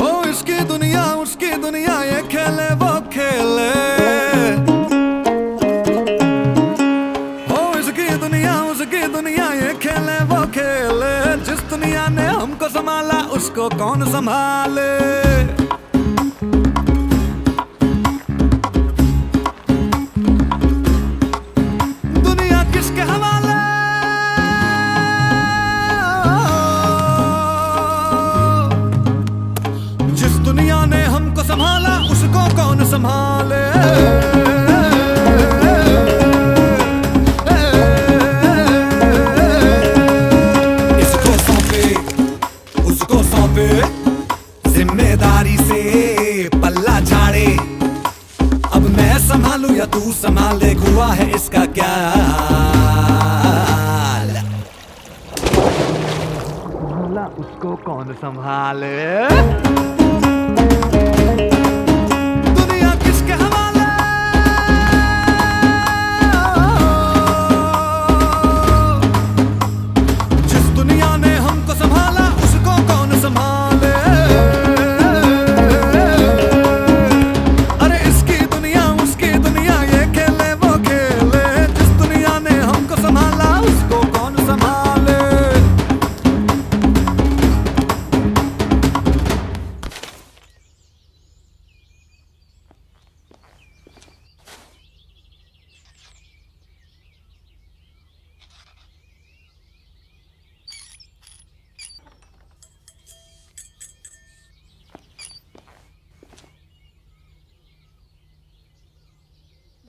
हो इसकी दुनिया, उसकी दुनिया, ये खेले, वो खेले। हो इसकी दुनिया, उसकी दुनिया, ये खेले, वो खेले। जिस दुनिया ने हमको संभाला, उसको कौन संभाले? संभाले। इसको सौंपे, उसको सौंपे, ज़िम्मेदारी से पल्ला झाड़े। अब मैं संभालू या तू संभाल दे हुआ है इसका क्या उसको कौन संभाले?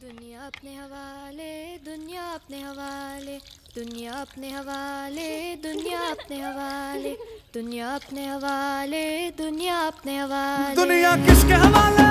दुनिया अपने हवाले, दुनिया अपने हवाले, दुनिया अपने हवाले, दुनिया अपने हवाले, दुनिया अपने हवाले, दुनिया अपने हवाले। दुनिया किसके हवाले?